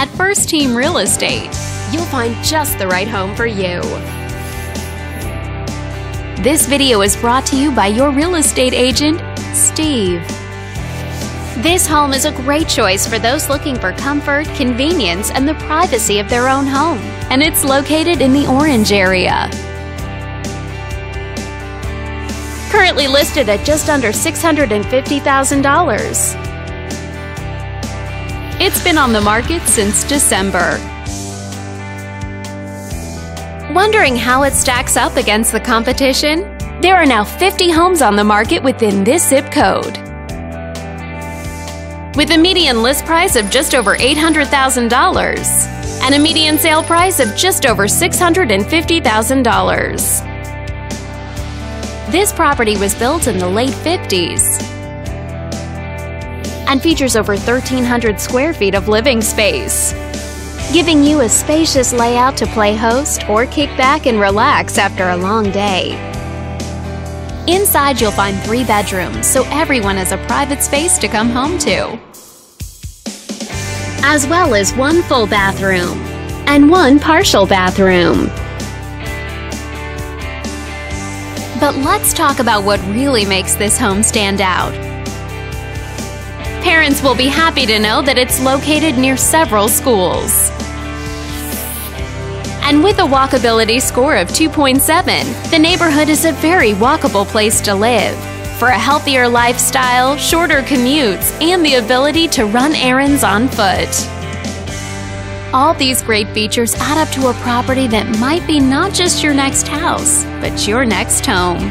At First Team Real Estate, you'll find just the right home for you. This video is brought to you by your real estate agent, Steve. This home is a great choice for those looking for comfort, convenience, and the privacy of their own home. And it's located in the Orange area. Currently listed at just under $650,000. It's been on the market since December. Wondering how it stacks up against the competition? There are now 50 homes on the market within this zip code. With a median list price of just over $800,000 and a median sale price of just over $650,000. This property was built in the late 50s and features over 1,300 square feet of living space, giving you a spacious layout to play host or kick back and relax after a long day. Inside, you'll find three bedrooms, so everyone has a private space to come home to, as well as one full bathroom and one partial bathroom. But let's talk about what really makes this home stand out. Parents will be happy to know that it's located near several schools. And with a walkability score of 2.7, the neighborhood is a very walkable place to live. For a healthier lifestyle, shorter commutes, and the ability to run errands on foot. All these great features add up to a property that might be not just your next house, but your next home.